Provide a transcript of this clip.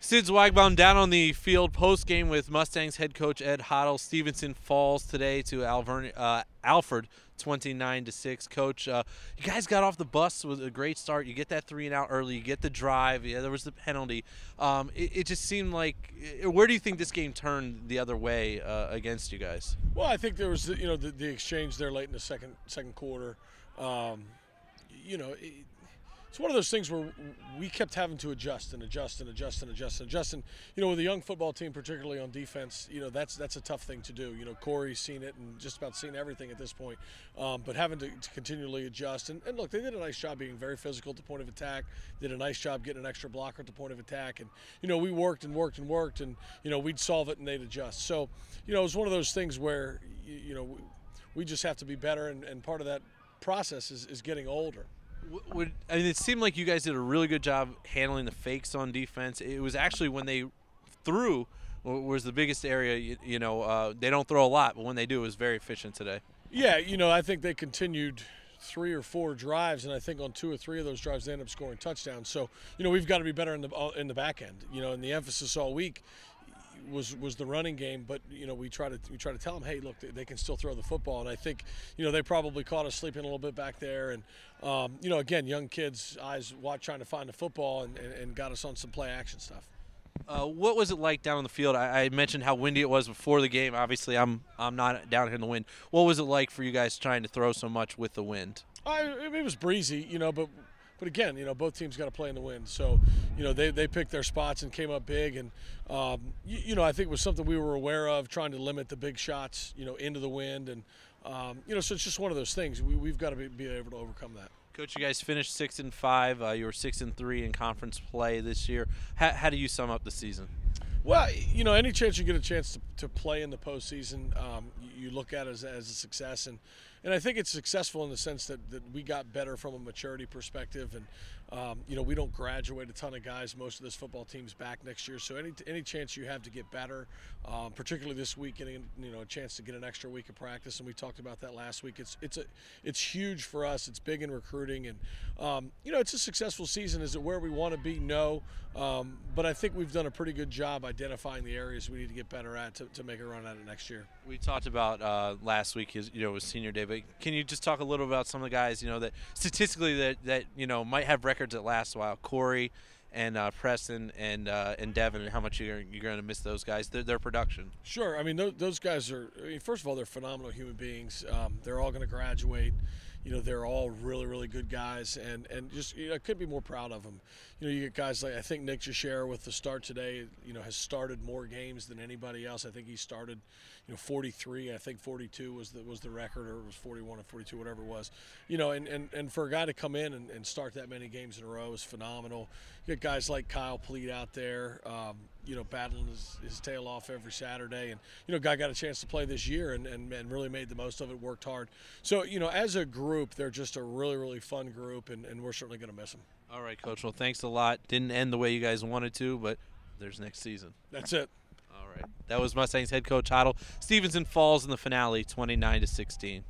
Sid Zwagbaum down on the field post game with Mustangs head coach Ed Hottle. Stevenson falls today to Alvern, uh, Alfred, 29 to six. Coach, uh, you guys got off the bus with a great start. You get that three and out early. You get the drive. Yeah, there was the penalty. Um, it, it, just seemed like. Where do you think this game turned the other way uh, against you guys? Well, I think there was you know the, the exchange there late in the second second quarter. Um, you know. It, it's one of those things where we kept having to adjust and adjust and adjust and adjust and adjust. And you know, with a young football team, particularly on defense, you know that's that's a tough thing to do. You know, Corey's seen it and just about seen everything at this point. Um, but having to, to continually adjust and, and, look, they did a nice job being very physical at the point of attack. Did a nice job getting an extra blocker at the point of attack. And you know, we worked and worked and worked, and you know, we'd solve it and they'd adjust. So you know, it was one of those things where you, you know we just have to be better, and, and part of that process is, is getting older. Would I mean it seemed like you guys did a really good job handling the fakes on defense. It was actually when they threw was the biggest area. You, you know, uh, they don't throw a lot, but when they do, it was very efficient today. Yeah, you know, I think they continued three or four drives, and I think on two or three of those drives they end up scoring touchdowns. So, you know, we've got to be better in the in the back end. You know, and the emphasis all week was was the running game, but you know we try to we try to tell them, hey, look, they, they, can still throw the football, and I think you know they probably caught us sleeping a little bit back there, and um, you know again, young kids' eyes watch trying to find the football and, and, and got us on some play action stuff. Uh, what was it like down on the field? I, I, mentioned how windy it was before the game. Obviously, I'm I'm not down here in the wind. What was it like for you guys trying to throw so much with the wind? I, it was breezy, you know, but but again, you know, both teams got to play in the wind. So, you know, they, they picked their spots and came up big. And, um, you, you, know, I think it was something we were aware of, trying to limit the big shots, you know, into the wind. And, um, you know, so it's just one of those things. We, we've got to be, be able to overcome that. Coach, you guys finished six and five. Uh, you were six and three in conference play this year. How, how do you sum up the season? Well, you know, any chance you get a chance to, to play in the postseason, um, you, look at it as, as a success. And, and I think it's successful in the sense that, that we got better from a maturity perspective, and um, you know we don't graduate a ton of guys. Most of this football team's back next year, so any any chance you have to get better, um, particularly this week, getting you know a chance to get an extra week of practice, and we talked about that last week. It's it's a it's huge for us. It's big in recruiting, and um, you know it's a successful season. Is it where we want to be? No, um, but I think we've done a pretty good job identifying the areas we need to get better at to, to make a run at it next year. We talked about uh, last week, is you know, was senior day but can you just talk a little about some of the guys, you know, that statistically that, that you know might have records that last a while? Corey and uh, Preston and uh, and Devin, and how much you're you're going to miss those guys, their, their production. Sure, I mean those, those guys are. I mean, first of all, they're phenomenal human beings. Um, they're all going to graduate you know they're all really really good guys and and just you know I could be more proud of them you know you get guys like I think Nick Jashare with the start today you know has started more games than anybody else. I think he started you know 43 I think 42 was the was the record or it was 41 or 42 whatever it was. You know and and, and for a guy to come in and, and start that many games in a row is phenomenal. You get guys like Kyle Pleat out there um, you know, battling his, his tail off every Saturday. And, you know, guy got a chance to play this year and, and, and really made the most of it, worked hard. So, you know, as a group, they're just a really, really fun group, and, and we're certainly going to miss them. All right, Coach. Well, thanks a lot. Didn't end the way you guys wanted to, but there's next season. That's it. All right. That was Mustangs head coach Hottle. Stevenson falls in the finale 29 to 16.